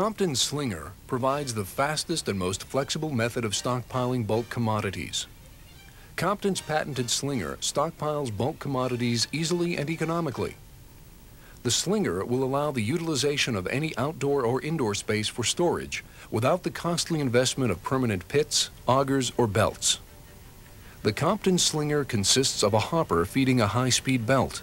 Compton Slinger provides the fastest and most flexible method of stockpiling bulk commodities. Compton's patented Slinger stockpiles bulk commodities easily and economically. The Slinger will allow the utilization of any outdoor or indoor space for storage without the costly investment of permanent pits, augers, or belts. The Compton Slinger consists of a hopper feeding a high-speed belt.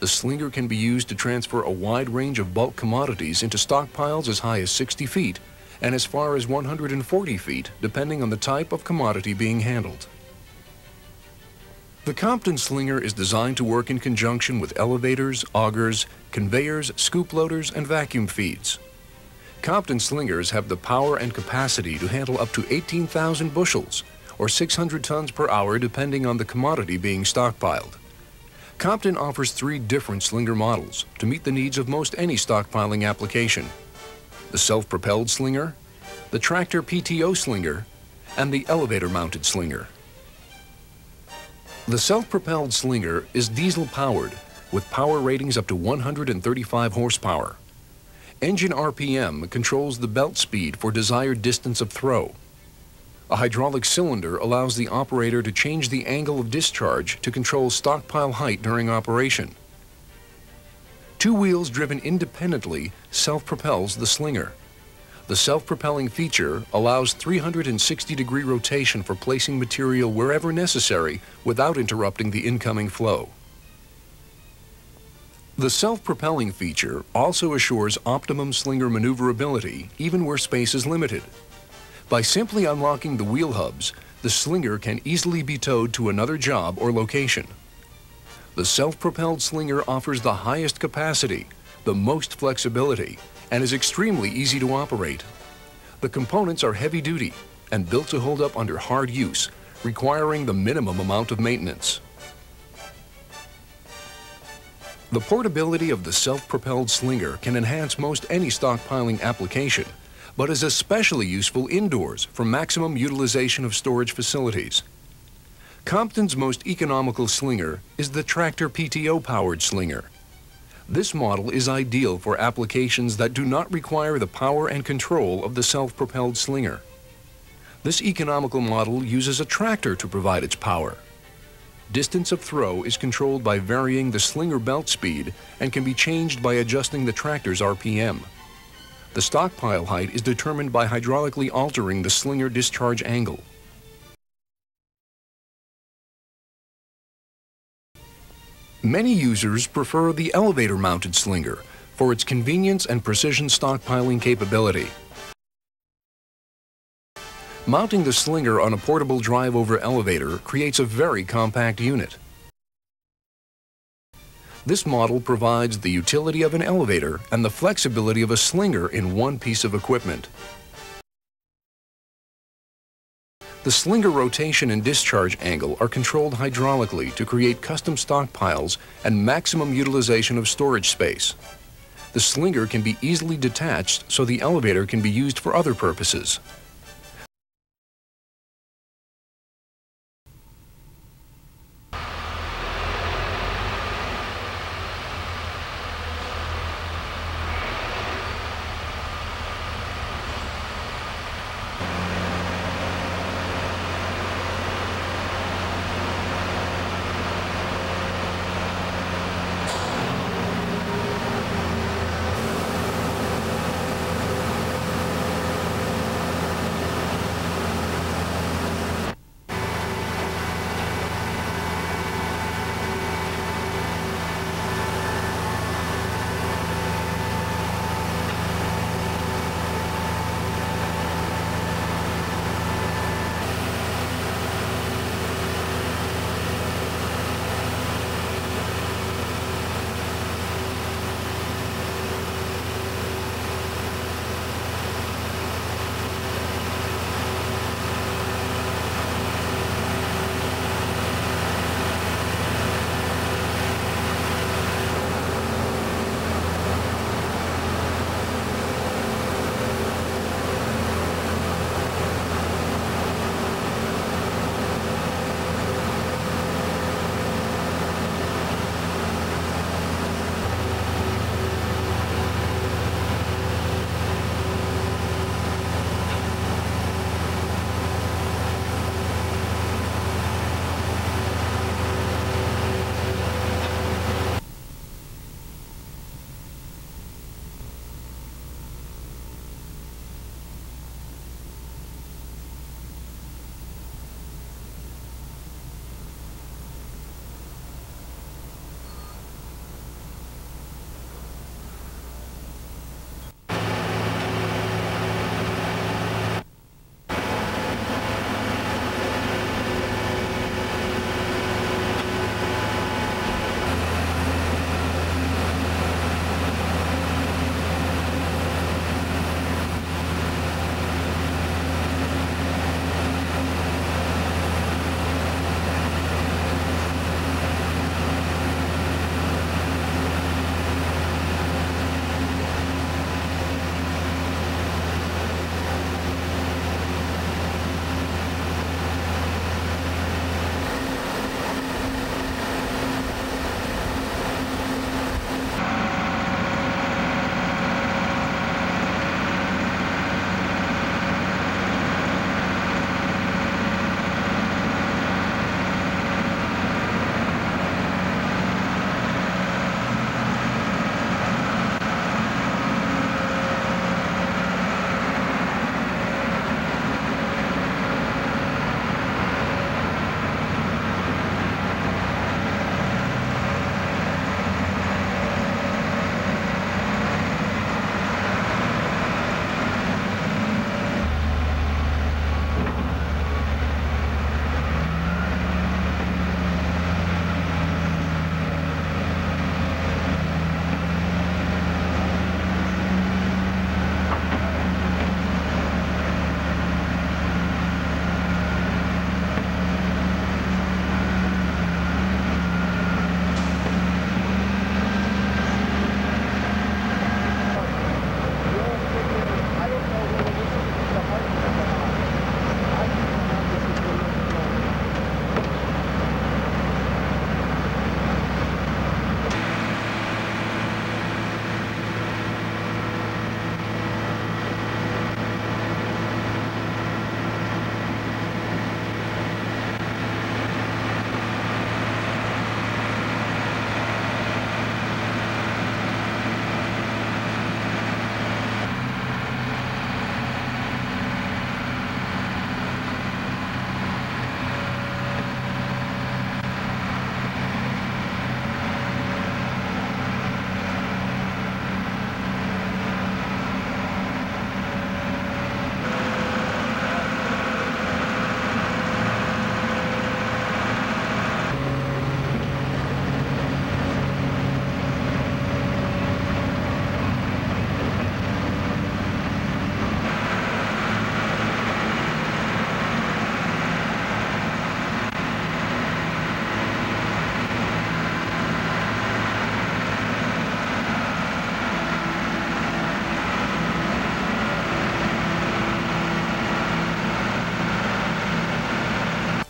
The slinger can be used to transfer a wide range of bulk commodities into stockpiles as high as 60 feet and as far as 140 feet, depending on the type of commodity being handled. The Compton Slinger is designed to work in conjunction with elevators, augers, conveyors, scoop loaders, and vacuum feeds. Compton Slingers have the power and capacity to handle up to 18,000 bushels, or 600 tons per hour depending on the commodity being stockpiled. Compton offers three different slinger models to meet the needs of most any stockpiling application. The self-propelled slinger, the tractor PTO slinger, and the elevator-mounted slinger. The self-propelled slinger is diesel-powered with power ratings up to 135 horsepower. Engine RPM controls the belt speed for desired distance of throw. A hydraulic cylinder allows the operator to change the angle of discharge to control stockpile height during operation. Two wheels driven independently self-propels the slinger. The self-propelling feature allows 360 degree rotation for placing material wherever necessary without interrupting the incoming flow. The self-propelling feature also assures optimum slinger maneuverability even where space is limited. By simply unlocking the wheel hubs, the slinger can easily be towed to another job or location. The self-propelled slinger offers the highest capacity, the most flexibility, and is extremely easy to operate. The components are heavy duty and built to hold up under hard use, requiring the minimum amount of maintenance. The portability of the self-propelled slinger can enhance most any stockpiling application but is especially useful indoors for maximum utilization of storage facilities. Compton's most economical slinger is the Tractor PTO-powered slinger. This model is ideal for applications that do not require the power and control of the self-propelled slinger. This economical model uses a tractor to provide its power. Distance of throw is controlled by varying the slinger belt speed and can be changed by adjusting the tractor's RPM. The stockpile height is determined by hydraulically altering the slinger discharge angle. Many users prefer the elevator-mounted slinger for its convenience and precision stockpiling capability. Mounting the slinger on a portable drive-over elevator creates a very compact unit. This model provides the utility of an elevator and the flexibility of a slinger in one piece of equipment. The slinger rotation and discharge angle are controlled hydraulically to create custom stockpiles and maximum utilization of storage space. The slinger can be easily detached so the elevator can be used for other purposes.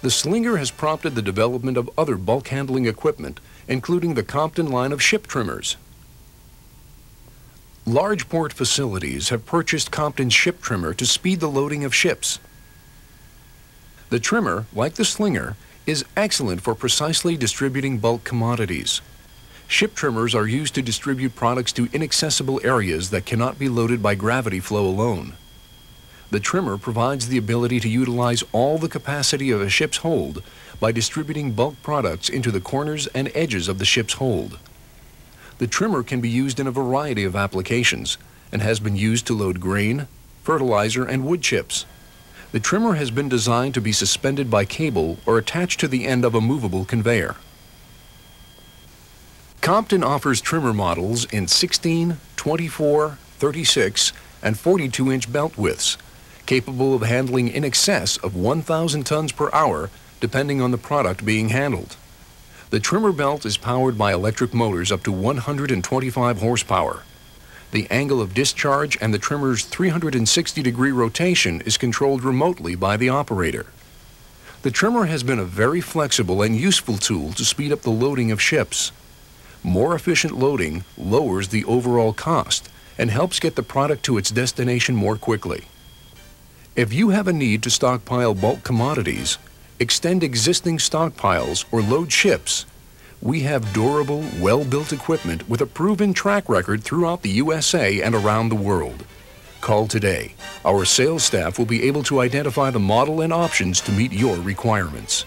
The Slinger has prompted the development of other bulk handling equipment, including the Compton line of ship trimmers. Large port facilities have purchased Compton's ship trimmer to speed the loading of ships. The trimmer, like the Slinger, is excellent for precisely distributing bulk commodities. Ship trimmers are used to distribute products to inaccessible areas that cannot be loaded by gravity flow alone. The trimmer provides the ability to utilize all the capacity of a ship's hold by distributing bulk products into the corners and edges of the ship's hold. The trimmer can be used in a variety of applications and has been used to load grain, fertilizer, and wood chips. The trimmer has been designed to be suspended by cable or attached to the end of a movable conveyor. Compton offers trimmer models in 16, 24, 36, and 42-inch belt widths, capable of handling in excess of 1,000 tons per hour, depending on the product being handled. The trimmer belt is powered by electric motors up to 125 horsepower. The angle of discharge and the trimmer's 360 degree rotation is controlled remotely by the operator. The trimmer has been a very flexible and useful tool to speed up the loading of ships. More efficient loading lowers the overall cost and helps get the product to its destination more quickly. If you have a need to stockpile bulk commodities, extend existing stockpiles, or load ships, we have durable, well-built equipment with a proven track record throughout the USA and around the world. Call today. Our sales staff will be able to identify the model and options to meet your requirements.